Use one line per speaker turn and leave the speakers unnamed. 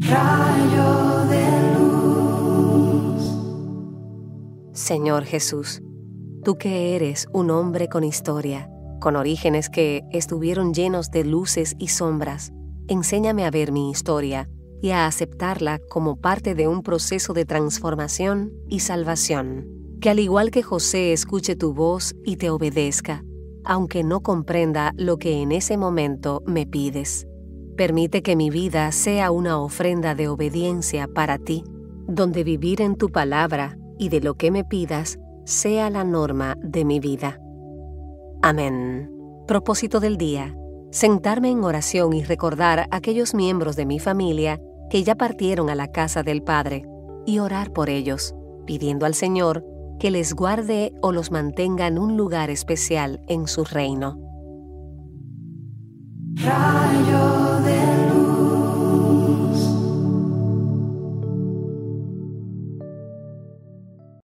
Rayo de luz.
Señor Jesús, tú que eres un hombre con historia, con orígenes que estuvieron llenos de luces y sombras, enséñame a ver mi historia y a aceptarla como parte de un proceso de transformación y salvación. Que al igual que José escuche tu voz y te obedezca, aunque no comprenda lo que en ese momento me pides. Permite que mi vida sea una ofrenda de obediencia para ti, donde vivir en tu palabra y de lo que me pidas sea la norma de mi vida. Amén. Propósito del día. Sentarme en oración y recordar a aquellos miembros de mi familia que ya partieron a la casa del Padre y orar por ellos, pidiendo al Señor que les guarde o los mantenga en un lugar especial en su reino.